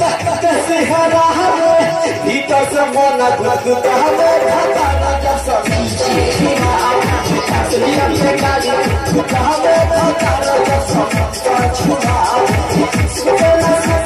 सिहरा हवे भीतर से मन गुदगुद हवे भतारा जब असलियत में गाली हवे भतारा जब छुआ सुबह ससुर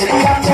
भीतर से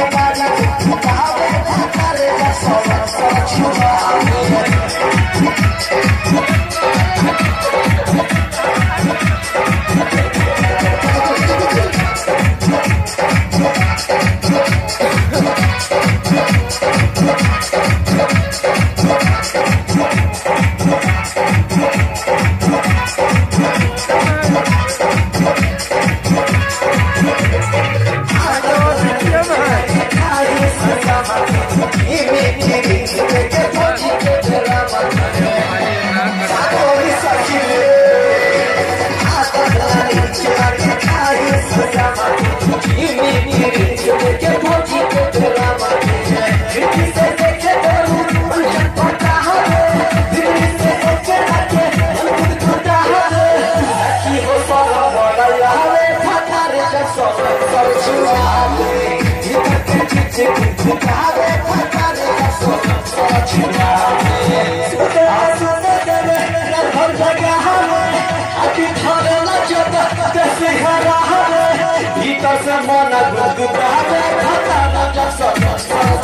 मन गुदगुदावे भतारा जब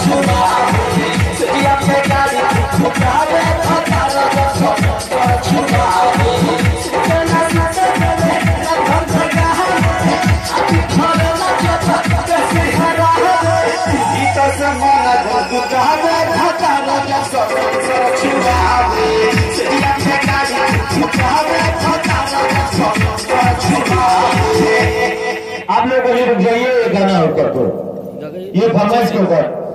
छुआवे सिया पे गाली गुदगुदावे भतारा जब छुआवे सुना गाना ऊपर को ये फरमाइश के ऊपर।